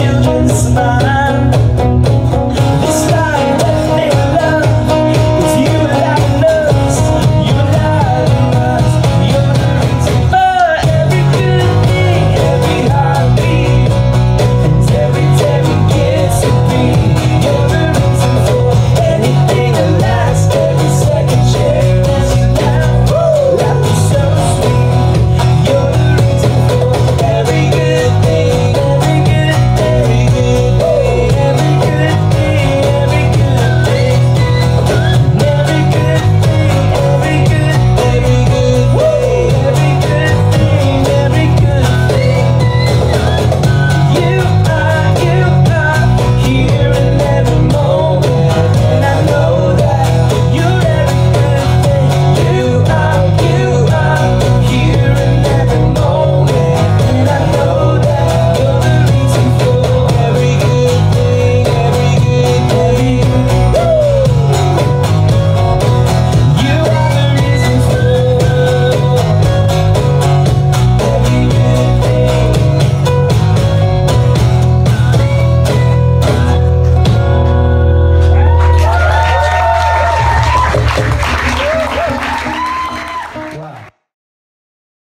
Children's.